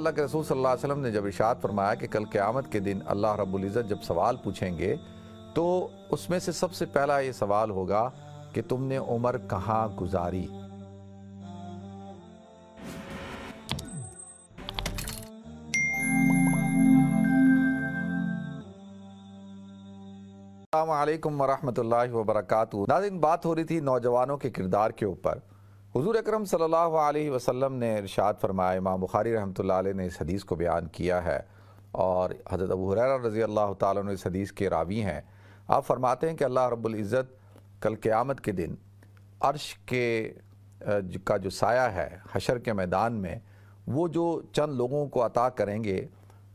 اللہ کے رسول صلی اللہ علیہ وسلم نے جب ارشاد فرمایا کہ کل قیامت کے دن اللہ رب العزت جب سوال پوچھیں گے، تو اس میں سے سب سے پہلا یہ سوال ہوگا کہ تم نے عمر کہاں گزاری؟ السلام علیکم ورحمۃ اللہ وبرکاتہ۔ ناظرین بات ہو رہی تھی نوجوانوں کے کردار کے اوپر۔ حضور اکرم صلی اللہ علیہ وسلم نے ارشاد فرمایا، امام بخاری رحمۃ اللہ علیہ نے اس حدیث کو بیان کیا ہے اور حضرت ابو حریرہ رضی اللہ تعالیٰ نے اس حدیث کے راوی ہیں۔ آپ فرماتے ہیں کہ اللہ رب العزت کل قیامت کے دن عرش کے کا جو سایہ ہے حشر کے میدان میں، وہ جو چند لوگوں کو عطا کریں گے،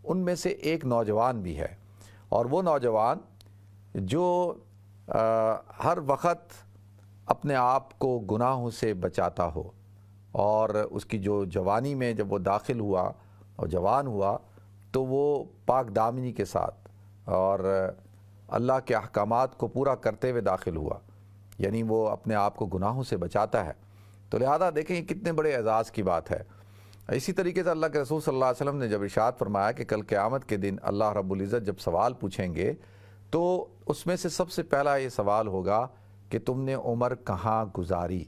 ان میں سے ایک نوجوان بھی ہے۔ اور وہ نوجوان جو ہر وقت اپنے آپ کو گناہوں سے بچاتا ہو۔ اور اس کی جو جوانی میں جب وہ داخل ہوا اور جوان ہوا تو وہ پاک دامنی کے ساتھ اور اللہ کے احکامات کو پورا کرتے ہوئے داخل ہوا۔ یعنی وہ اپنے آپ کو گناہوں سے بچاتا ہے۔ تو لہذا دیکھیں یہ کتنے بڑے اعزاز کی بات ہے۔ اسی طریقے سے اللہ کے رسول صلی اللہ علیہ وسلم نے جب ارشاد فرمایا کہ کل قیامت کے دن اللہ رب العزت جب سوال پوچھیں گے تو اس میں سے سب سے پہلا یہ سوال ہوگا کہ تم نے عمر کہاں گزاری؟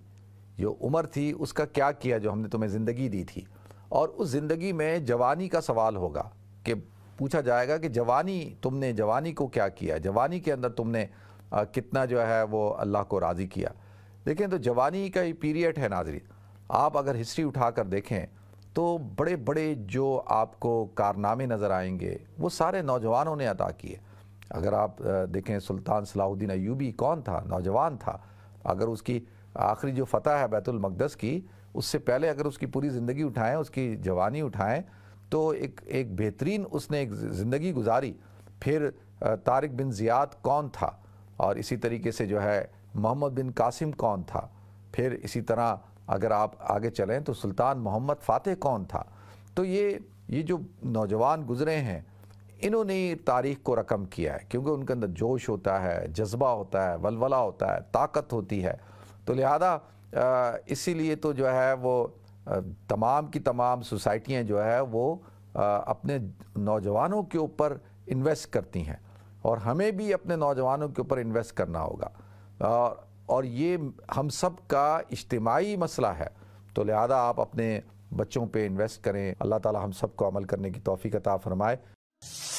جو عمر تھی، اس کا کیا کیا جو ہم نے تمہیں زندگی دی تھی؟ اور اس زندگی میں جوانی کا سوال ہوگا کہ پوچھا جائے گا کہ جوانی، تم نے جوانی کو کیا کیا؟ جوانی کے اندر تم نے کتنا جو ہے وہ اللہ کو راضی کیا؟ دیکھیں تو جوانی کا ہی پیریڈ ہے ناظرین۔ آپ اگر ہسٹری اٹھا کر دیکھیں تو بڑے بڑے جو آپ کو کارنامے نظر آئیں گے، وہ سارے نوجوانوں نے عطا کیے۔ اگر آپ دیکھیں سلطان صلاح الدین ایوبی کون تھا؟ نوجوان تھا۔ اگر اس کی آخری جو فتح ہے بیت المقدس کی، اس سے پہلے اگر اس کی پوری زندگی اٹھائیں، اس کی جوانی اٹھائیں، تو ایک ایک بہترین اس نے ایک زندگی گزاری۔ پھر طارق بن زیاد کون تھا؟ اور اسی طریقے سے جو ہے، محمد بن قاسم کون تھا؟ پھر اسی طرح اگر آپ آگے چلیں تو سلطان محمد فاتح کون تھا؟ تو یہ یہ جو نوجوان گزرے ہیں انہوں نے تاریخ کو رقم کیا ہے، کیونکہ ان کے اندر جوش ہوتا ہے، جذبہ ہوتا ہے، ولولہ ہوتا ہے، طاقت ہوتی ہے۔ تو لہذا اسی لیے تو جو ہے وہ تمام کی تمام سوسائٹیاں جو ہے وہ اپنے نوجوانوں کے اوپر انویسٹ کرتی ہیں۔ اور ہمیں بھی اپنے نوجوانوں کے اوپر انویسٹ کرنا ہوگا۔ اور یہ ہم سب کا اجتماعی مسئلہ ہے۔ تو لہذا آپ اپنے بچوں پہ انویسٹ کریں۔ اللہ تعالی ہم سب کو عمل کرنے کی توفیق عطا فرمائے۔ you